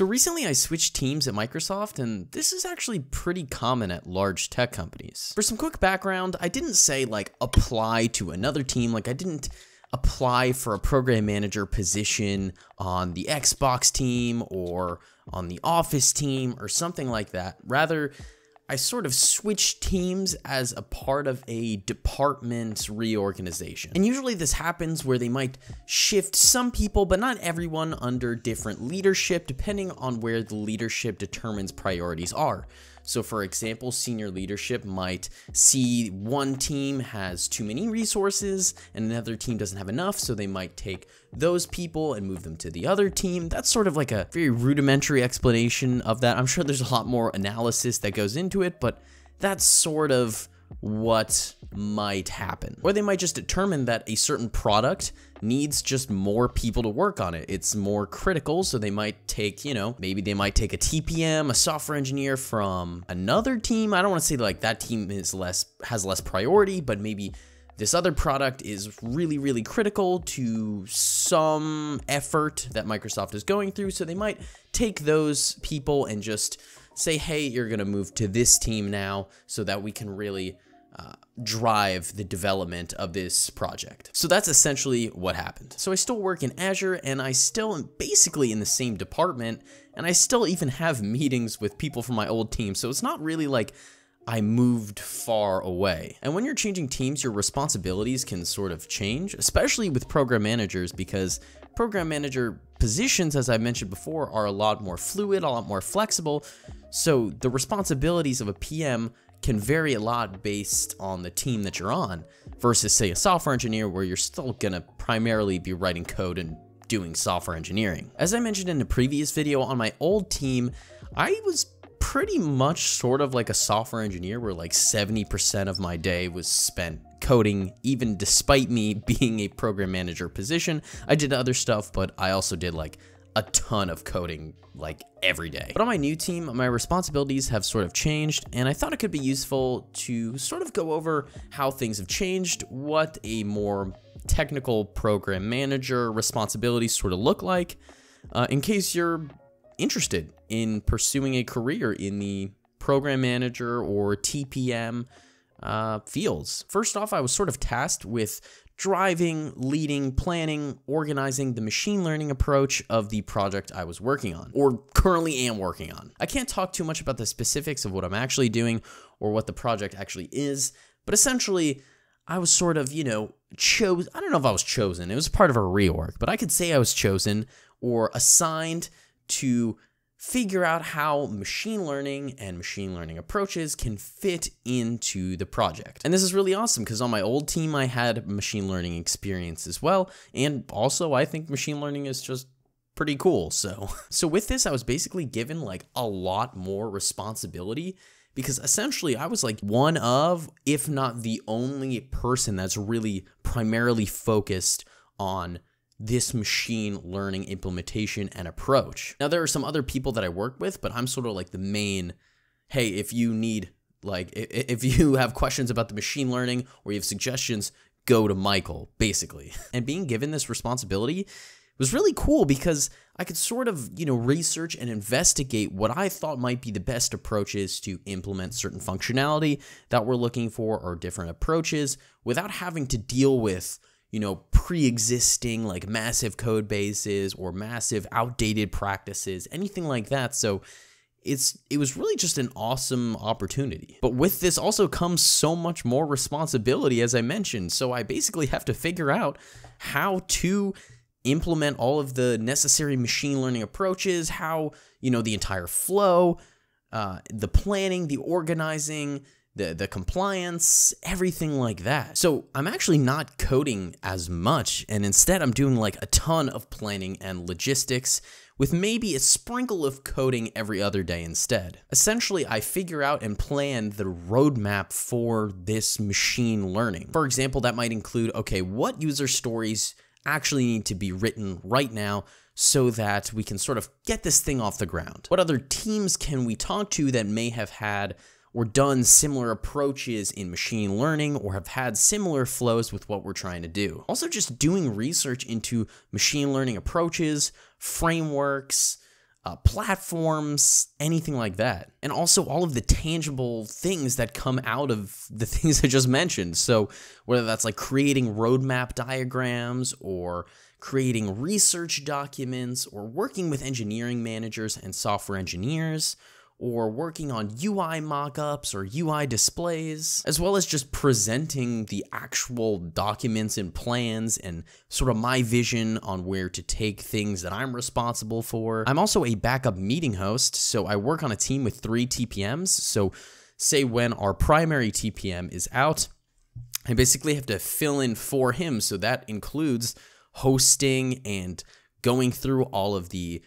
So recently I switched teams at Microsoft, and this is actually pretty common at large tech companies. For some quick background, I didn't say like apply to another team, like I didn't apply for a program manager position on the Xbox team or on the Office team or something like that. Rather, I sort of switched teams as a part of a department reorganization. And usually this happens where they might shift some people, but not everyone, under different leadership, depending on where the leadership determines priorities are. So, for example, senior leadership might see one team has too many resources and another team doesn't have enough, so they might take those people and move them to the other team. That's sort of like a very rudimentary explanation of that. I'm sure there's a lot more analysis that goes into it, but that's sort of what might happen. Or they might just determine that a certain product needs just more people to work on it. It's more critical, so they might take, you know, maybe they might take a TPM, a software engineer from another team. I don't want to say like that team is less has less priority, but maybe this other product is really, really critical to some effort that Microsoft is going through. So they might take those people and just say, hey, you're going to move to this team now so that we can really uh, drive the development of this project. So that's essentially what happened. So I still work in Azure and I still am basically in the same department and I still even have meetings with people from my old team. So it's not really like I moved far away. And when you're changing teams, your responsibilities can sort of change, especially with program managers because program manager positions, as I mentioned before, are a lot more fluid, a lot more flexible. So the responsibilities of a PM can vary a lot based on the team that you're on versus say a software engineer where you're still gonna primarily be writing code and doing software engineering. As I mentioned in the previous video on my old team, I was pretty much sort of like a software engineer where like 70% of my day was spent coding even despite me being a program manager position. I did other stuff, but I also did like a ton of coding like every day. But on my new team, my responsibilities have sort of changed, and I thought it could be useful to sort of go over how things have changed, what a more technical program manager responsibilities sort of look like, uh, in case you're interested in pursuing a career in the program manager or TPM uh, fields. First off, I was sort of tasked with driving, leading, planning, organizing the machine learning approach of the project I was working on, or currently am working on. I can't talk too much about the specifics of what I'm actually doing or what the project actually is, but essentially, I was sort of, you know, chose. I don't know if I was chosen. It was part of a reorg, but I could say I was chosen or assigned to figure out how machine learning and machine learning approaches can fit into the project. And this is really awesome because on my old team, I had machine learning experience as well. And also, I think machine learning is just pretty cool. So, so with this, I was basically given like a lot more responsibility because essentially I was like one of, if not the only person that's really primarily focused on this machine learning implementation and approach. Now, there are some other people that I work with, but I'm sort of like the main, hey, if you need, like, if you have questions about the machine learning or you have suggestions, go to Michael, basically. And being given this responsibility was really cool because I could sort of, you know, research and investigate what I thought might be the best approaches to implement certain functionality that we're looking for or different approaches without having to deal with you know, pre-existing like massive code bases or massive outdated practices, anything like that. So it's it was really just an awesome opportunity. But with this also comes so much more responsibility as I mentioned. So I basically have to figure out how to implement all of the necessary machine learning approaches, how, you know, the entire flow, uh, the planning, the organizing, the, the compliance, everything like that. So I'm actually not coding as much, and instead I'm doing like a ton of planning and logistics with maybe a sprinkle of coding every other day instead. Essentially, I figure out and plan the roadmap for this machine learning. For example, that might include, okay, what user stories actually need to be written right now so that we can sort of get this thing off the ground? What other teams can we talk to that may have had or done similar approaches in machine learning or have had similar flows with what we're trying to do. Also, just doing research into machine learning approaches, frameworks, uh, platforms, anything like that. And also all of the tangible things that come out of the things I just mentioned. So, whether that's like creating roadmap diagrams or creating research documents or working with engineering managers and software engineers or working on UI mockups or UI displays, as well as just presenting the actual documents and plans and sort of my vision on where to take things that I'm responsible for. I'm also a backup meeting host, so I work on a team with three TPMs. So, say when our primary TPM is out, I basically have to fill in for him. So, that includes hosting and going through all of the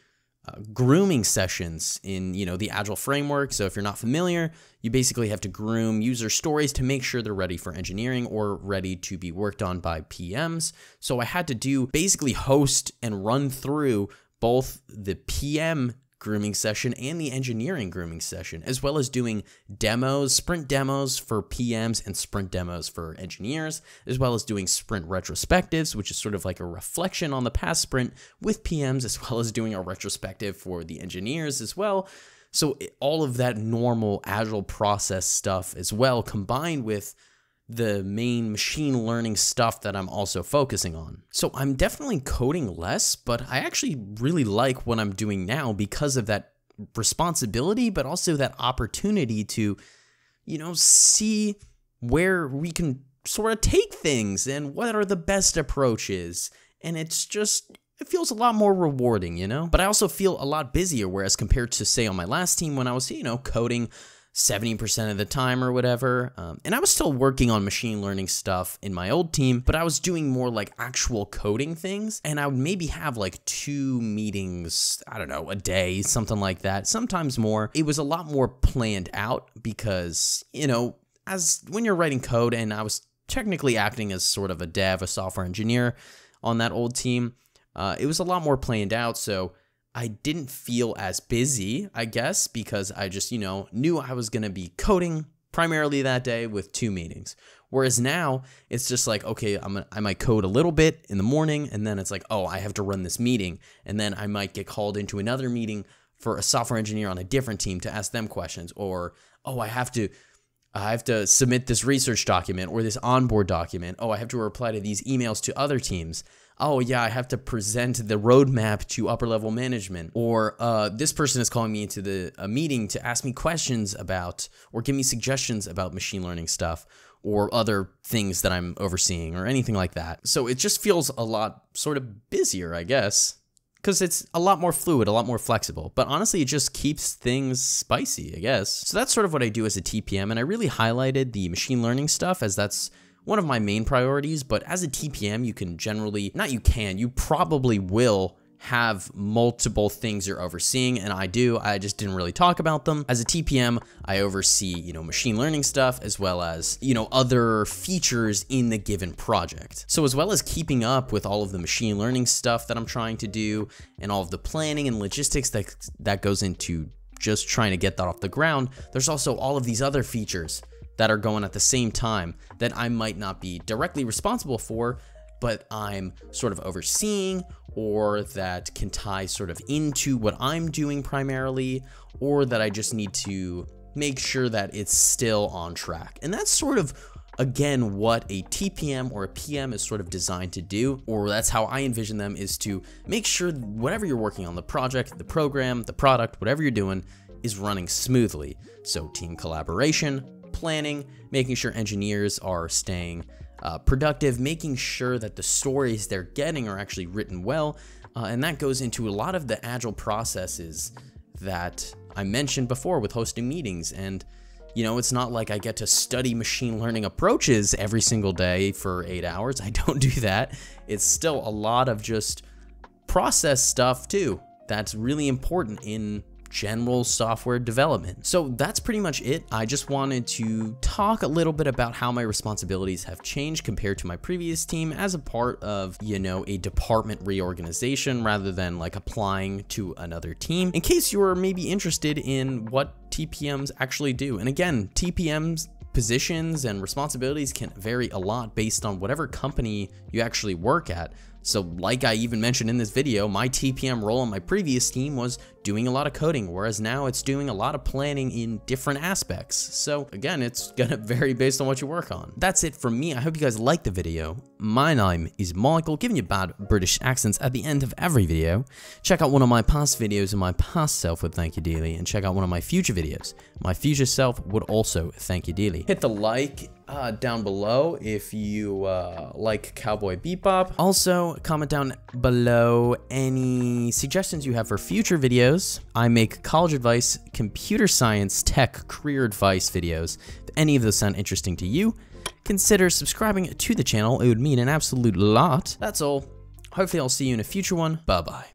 uh, grooming sessions in you know the agile framework. So if you're not familiar you basically have to groom user stories to make sure they're ready for engineering or ready to be worked on by pms so i had to do basically host and run through both the pm grooming session and the engineering grooming session, as well as doing demos, sprint demos for PMs and sprint demos for engineers, as well as doing sprint retrospectives, which is sort of like a reflection on the past sprint with PMs, as well as doing a retrospective for the engineers as well. So, all of that normal agile process stuff as well, combined with the main machine learning stuff that I'm also focusing on. So I'm definitely coding less, but I actually really like what I'm doing now because of that responsibility, but also that opportunity to, you know, see where we can sort of take things and what are the best approaches. And it's just, it feels a lot more rewarding, you know? But I also feel a lot busier, whereas compared to, say, on my last team when I was, you know, coding 70% of the time or whatever. Um, and I was still working on machine learning stuff in my old team, but I was doing more like actual coding things. And I would maybe have like two meetings, I don't know, a day, something like that, sometimes more. It was a lot more planned out because, you know, as when you're writing code, and I was technically acting as sort of a dev, a software engineer on that old team, uh, it was a lot more planned out. So, I didn't feel as busy, I guess, because I just, you know, knew I was going to be coding primarily that day with two meetings. Whereas now it's just like, okay, I'm gonna, I might code a little bit in the morning and then it's like, oh, I have to run this meeting. And then I might get called into another meeting for a software engineer on a different team to ask them questions. Or, oh, I have to I have to submit this research document or this onboard document. Oh, I have to reply to these emails to other teams oh yeah, I have to present the roadmap to upper level management, or uh, this person is calling me into the a meeting to ask me questions about or give me suggestions about machine learning stuff or other things that I'm overseeing or anything like that. So it just feels a lot sort of busier, I guess. Because it's a lot more fluid, a lot more flexible. But honestly, it just keeps things spicy, I guess. So that's sort of what I do as a TPM. And I really highlighted the machine learning stuff as that's one of my main priorities, but as a TPM, you can generally, not you can, you probably will have multiple things you're overseeing and I do. I just didn't really talk about them. As a TPM I oversee you know machine learning stuff as well as you know other features in the given project. So as well as keeping up with all of the machine learning stuff that I'm trying to do and all of the planning and logistics that that goes into just trying to get that off the ground there's also all of these other features that are going at the same time that I might not be directly responsible for, but I'm sort of overseeing or that can tie sort of into what I'm doing primarily, or that I just need to make sure that it's still on track. And that's sort of again what a TPM or a PM is sort of designed to do, or that's how I envision them is to make sure whatever you're working on, the project, the program, the product, whatever you're doing, is running smoothly. So team collaboration, planning, making sure engineers are staying uh, productive, making sure that the stories they're getting are actually written well. Uh, and that goes into a lot of the agile processes that I mentioned before with hosting meetings. And, you know, it's not like I get to study machine learning approaches every single day for eight hours. I don't do that. It's still a lot of just process stuff, too. That's really important in general software development. So that's pretty much it. I just wanted to talk a little bit about how my responsibilities have changed compared to my previous team as a part of, you know, a department reorganization rather than like applying to another team in case you are maybe interested in what TPMs actually do. And again, TPMs positions and responsibilities can vary a lot based on whatever company you actually work at. So like I even mentioned in this video, my TPM role on my previous team was doing a lot of coding, whereas now it's doing a lot of planning in different aspects. So again, it's gonna vary based on what you work on. That's it from me. I hope you guys liked the video. My name is Michael, giving you bad British accents at the end of every video. Check out one of my past videos and my past self would thank you dearly, and check out one of my future videos. My future self would also thank you dearly. Hit the like uh, down below if you uh, like Cowboy Bebop. Also, comment down below any suggestions you have for future videos. I make college advice, computer science, tech, career advice videos. If any of those sound interesting to you, consider subscribing to the channel. It would mean an absolute lot. That's all. Hopefully I'll see you in a future one. Bye-bye.